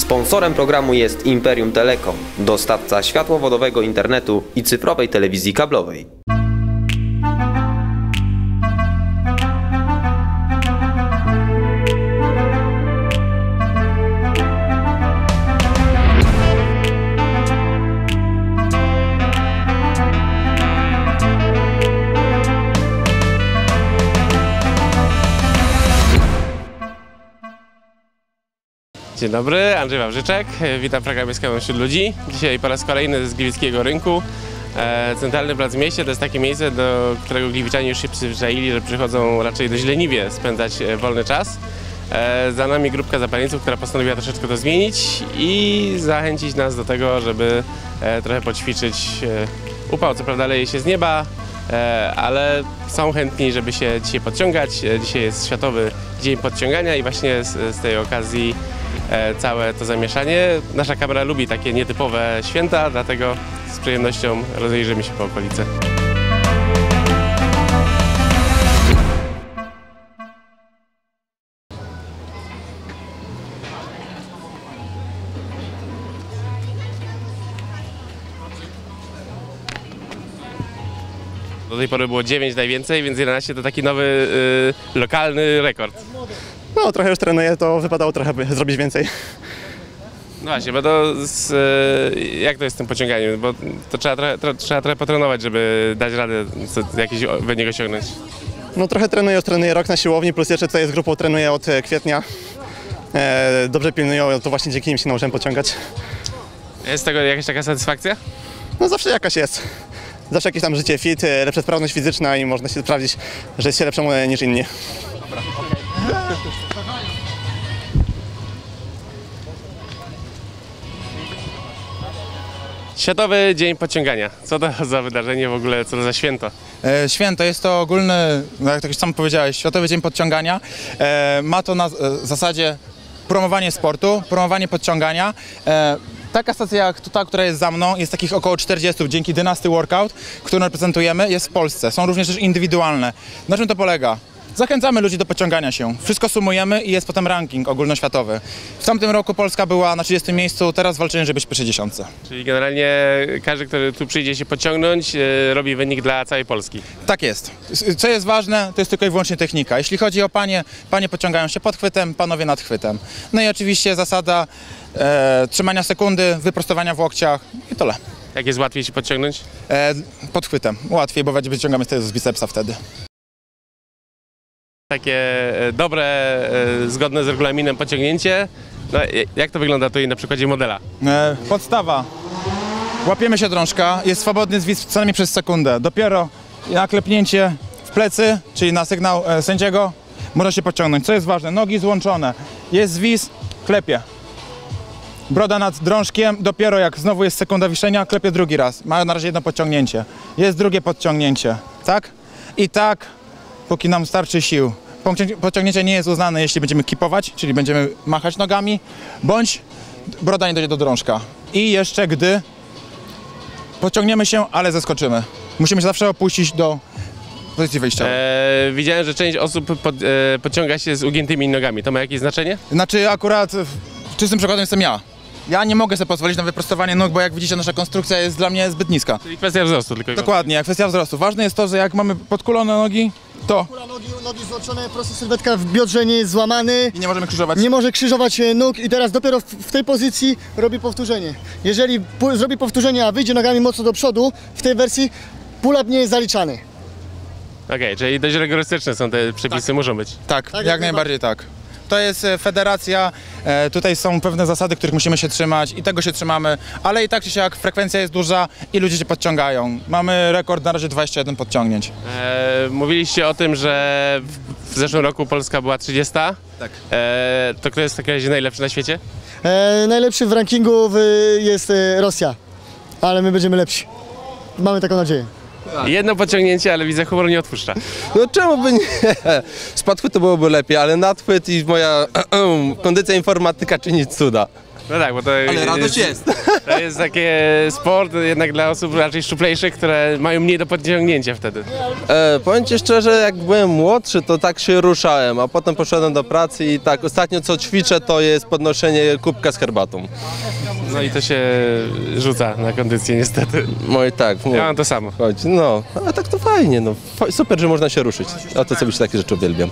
Sponsorem programu jest Imperium Telekom, dostawca światłowodowego internetu i cyfrowej telewizji kablowej. Dzień dobry, Andrzej Wawrzyczek, witam w programie kawą wśród ludzi. Dzisiaj po raz kolejny z Gliwickiego Rynku. E, Centralny Plac w mieście to jest takie miejsce, do którego gliwiczanie już się przyzwyczaili, że przychodzą raczej dość leniwie spędzać e, wolny czas. E, Za nami grupka zapaleńców, która postanowiła troszeczkę to zmienić i zachęcić nas do tego, żeby trochę poćwiczyć. Upał co prawda leje się z nieba, ale są chętni, żeby się dzisiaj podciągać. Dzisiaj jest Światowy Dzień Podciągania i właśnie z, tej okazji całe to zamieszanie. Nasza kamera lubi takie nietypowe święta, dlatego z przyjemnością rozejrzymy się po okolicy. Do tej pory było 9 najwięcej, więc 11 to taki nowy y, lokalny rekord. No, trochę już trenuję, to wypadało trochę by zrobić więcej. No właśnie, bo to z, y, jak to jest z tym pociąganiem? Bo to trzeba trochę, tro, trzeba trochę potrenować, żeby dać radę co, jakiś wynik osiągnąć. No trochę trenuję, już trenuję rok na siłowni, plus jeszcze tutaj z grupą trenuję od e, kwietnia. E, dobrze pilnują, to właśnie dzięki nim się nauczyłem pociągać. Jest z tego jakaś taka satysfakcja? No zawsze jakaś jest. Zawsze jakieś tam życie fit, e, lepsza sprawność fizyczna i można się sprawdzić, że jest się lepszą e, niż inni. Światowy Dzień Podciągania. Co to za wydarzenie w ogóle, co to za święto? E, Święto jest to ogólny, no jak tak już sam powiedziałeś, Światowy Dzień Podciągania. E, Ma to na e, zasadzie promowanie sportu, promowanie podciągania. E, Taka stacja jak ta, która jest za mną, jest takich około 40 dzięki Dynasty Workout, którą reprezentujemy, jest w Polsce. Są również też indywidualne. Na czym to polega? Zachęcamy ludzi do podciągania się. Wszystko sumujemy i jest potem ranking ogólnoświatowy. W tamtym roku Polska była na 30 miejscu, teraz walczymy, żeby być pierwszej dziesiątce. Czyli generalnie każdy, który tu przyjdzie się podciągnąć, y, robi wynik dla całej Polski. Tak jest. Co jest ważne, to jest tylko i wyłącznie technika. Jeśli chodzi o panie, panie pociągają się pod chwytem, panowie nad chwytem. No i oczywiście zasada e, trzymania sekundy, wyprostowania w łokciach i tyle. Jak jest łatwiej się podciągnąć? E, pod chwytem. Łatwiej, bo wyciągamy z bicepsa wtedy. Takie e, dobre, e, zgodne z regulaminem pociągnięcie. No, e, jak to wygląda tutaj na przykładzie modela? Podstawa. Łapiemy się drążka, jest swobodny zwis co najmniej przez sekundę. Dopiero na klepnięcie w plecy, czyli na sygnał sędziego, można się pociągnąć. Co jest ważne, nogi złączone. Jest zwis, klepie. Broda nad drążkiem, dopiero jak znowu jest sekunda wiszenia, klepie drugi raz. Ma na razie jedno podciągnięcie. Jest drugie podciągnięcie, tak? I tak, póki nam starczy sił. Pociąg- Podciągnięcie nie jest uznane, jeśli będziemy kipować, czyli będziemy machać nogami, bądź broda nie dojdzie do drążka. I jeszcze gdy pociągniemy się, ale zeskoczymy. Musimy się zawsze opuścić do pozycji wyjściowej. E, widziałem, że część osób pod, e, podciąga się z ugiętymi nogami. To ma jakieś znaczenie? Znaczy akurat w- czystym przykładem jestem ja. Ja nie mogę sobie pozwolić na wyprostowanie nóg, bo jak widzicie nasza konstrukcja jest dla mnie zbyt niska. Czyli kwestia wzrostu tylko. Dokładnie, kwestia wzrostu. Ważne jest to, że jak mamy podkulone nogi, to nogi, nogi złączone, prosta sylwetka w biodrze nie jest złamany. i nie możemy krzyżować. Nie może krzyżować e, nóg i teraz dopiero w, w tej pozycji robi powtórzenie. Jeżeli zrobi powtórzenie, a wyjdzie nogami mocno do przodu, w tej wersji pull-up nie jest zaliczany. Okej, czyli dość rygorystyczne są te przepisy, muszą być. Tak, Tak, jak jak najbardziej tak. To jest e, federacja, e, tutaj są pewne zasady, których musimy się trzymać i tego się trzymamy, ale i tak czy siak frekwencja jest duża i ludzie się podciągają. Mamy rekord na razie 21 podciągnięć. E, mówiliście o tym, że w, w zeszłym roku Polska była 30. Tak. E, to kto jest w takim razie najlepszy na świecie? E, najlepszy w rankingu w, jest e, Rosja, ale my będziemy lepsi. Mamy taką nadzieję. Jedno podciągnięcie, ale widzę humor nie odpuszcza. No czemu by nie? Z podchwytu byłoby lepiej, ale nadchwyt i moja kondycja informatyka czyni cuda. No tak, bo to Ale radość jest. To jest takie sport jednak dla osób raczej szczuplejszych, które mają mniej do podciągnięcia wtedy. E, powiem Ci szczerze, jak byłem młodszy, to tak się ruszałem, a potem poszedłem do pracy i tak, ostatnio co ćwiczę, to jest podnoszenie kubka z herbatą. No i to się rzuca na kondycję niestety. No i tak, Ja mam to samo. chodź, no, a tak to fajnie, no, super, że można się ruszyć, a to sobie takie rzeczy uwielbiam.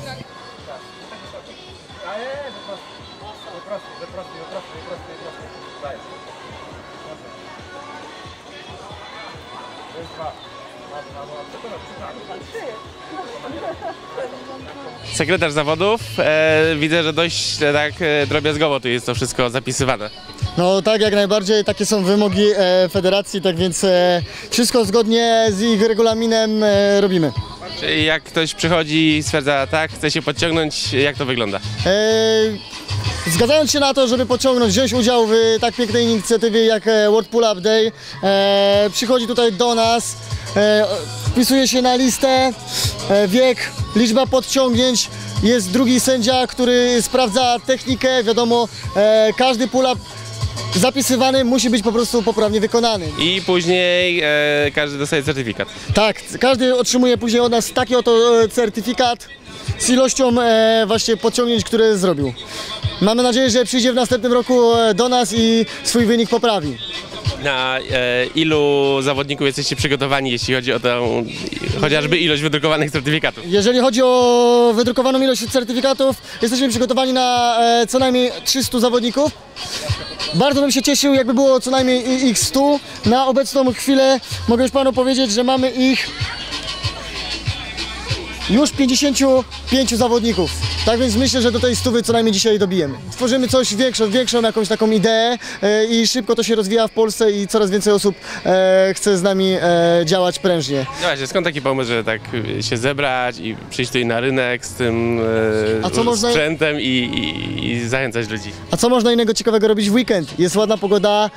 Sekretarz zawodów, e, widzę, że dość e, tak e, drobiazgowo tu jest to wszystko zapisywane. No tak, jak najbardziej, takie są wymogi e, federacji, tak więc e, wszystko zgodnie z ich regulaminem e, robimy. Czyli jak ktoś przychodzi i stwierdza tak, chce się podciągnąć, jak to wygląda? E, Zgadzając się na to, żeby pociągnąć, wziąć udział w tak pięknej inicjatywie jak e, World Pull Up Day, e, przychodzi tutaj do nas, e, wpisuje się na listę, e, wiek, liczba podciągnięć, jest drugi sędzia, który sprawdza technikę, wiadomo, e, każdy pull up zapisywany musi być po prostu poprawnie wykonany. I później e, każdy dostaje certyfikat. Tak, każdy otrzymuje później od nas taki oto e, certyfikat z ilością e, właśnie podciągnięć, które zrobił. Mamy nadzieję, że przyjdzie w następnym roku e, do nas i swój wynik poprawi. Na e, ilu zawodników jesteście przygotowani, jeśli chodzi o tę chociażby ilość wydrukowanych certyfikatów? Jeżeli chodzi o wydrukowaną ilość certyfikatów, jesteśmy przygotowani na e, co najmniej 300 zawodników. Bardzo bym się cieszył, jakby było co najmniej ich 100. Na obecną chwilę mogę już panu powiedzieć, że mamy ich już 55 zawodników. Tak więc myślę, że do tej stówy co najmniej dzisiaj dobijemy. Tworzymy coś większą, większą jakąś taką ideę e, i szybko to się rozwija w Polsce i coraz więcej osób e, chce z nami e, działać prężnie. No właśnie, skąd taki pomysł, że tak się zebrać i przyjść tutaj na rynek z tym można- sprzętem i, i, i zachęcać ludzi? A co można innego ciekawego robić w weekend? Jest ładna pogoda,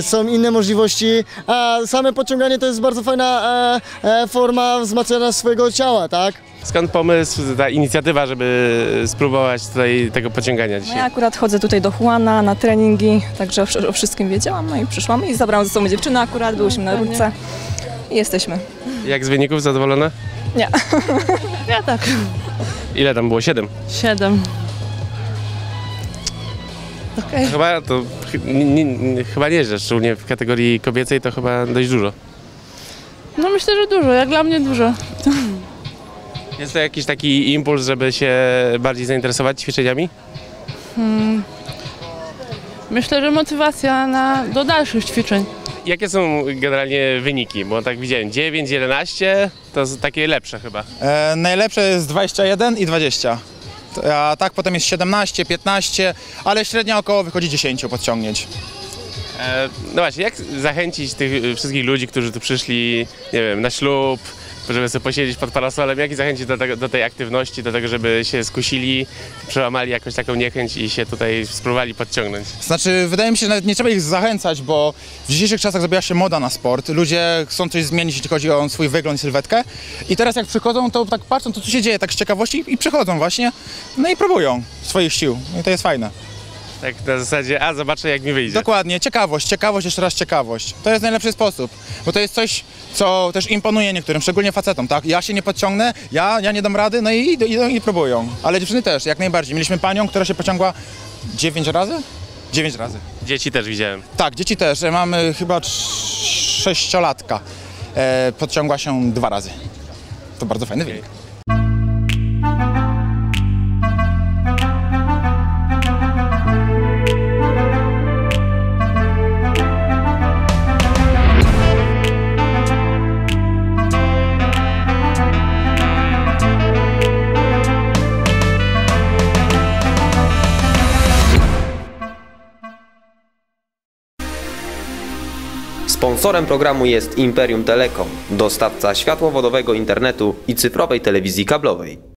są inne możliwości, a same podciąganie to jest bardzo fajna forma wzmacniania swojego ciała, tak? Skąd pomysł, ta inicjatywa, żeby spróbować tutaj tego pociągania No dzisiaj? ja akurat chodzę tutaj do Juana na treningi, także o, wszy- o wszystkim wiedziałam, no i przyszłam i zabrałam ze sobą dziewczynę akurat, byłyśmy na rurce i jesteśmy. Jak z wyników zadowolone? Nie. Ja tak, Ile tam było? Siedem. siedem. Okej. Chyba to nie, nie, chyba nieźle, szczególnie w kategorii kobiecej to chyba dość dużo. No myślę, że dużo, jak dla mnie dużo. Jest to jakiś taki impuls, żeby się bardziej zainteresować ćwiczeniami? Myślę, że motywacja na, do dalszych ćwiczeń. Jakie są generalnie wyniki? Bo tak widziałem 9, 11 to takie lepsze chyba. E, najlepsze jest 21 i 20. A tak potem jest 17, 15, ale średnia około wychodzi 10 podciągnięć. E, no właśnie, jak zachęcić tych wszystkich ludzi, którzy tu przyszli, nie wiem, na ślub, żeby sobie posiedzieć pod parasolem, jak ich zachęcić do, tego, do tej aktywności, do tego, żeby się skusili, przełamali jakąś taką niechęć i się tutaj spróbowali podciągnąć? Znaczy, wydaje mi się, że nawet nie trzeba ich zachęcać, bo w dzisiejszych czasach zrobiła się moda na sport. Ludzie chcą coś zmienić, jeśli chodzi o swój wygląd i sylwetkę. I teraz jak przychodzą, to tak patrzą, to co się dzieje, tak z ciekawości i przychodzą właśnie, no i próbują swoich sił. I to jest fajne. Tak na zasadzie, a zobaczę jak mi wyjdzie. Dokładnie, ciekawość, ciekawość, jeszcze raz ciekawość. To jest najlepszy sposób, bo to jest coś, co też imponuje niektórym, szczególnie facetom, tak? Ja się nie podciągnę, ja, ja nie dam rady, no i idą, idą i próbują. Ale dziewczyny też, jak najbardziej. Mieliśmy panią, która się pociągła 9 razy? 9 razy. Dzieci też widziałem. Tak, dzieci też. Mamy chyba sześciolatka. E, podciągła się dwa razy. To bardzo fajny wynik. Sponsorem programu jest Imperium Telekom, dostawca światłowodowego internetu i cyfrowej telewizji kablowej.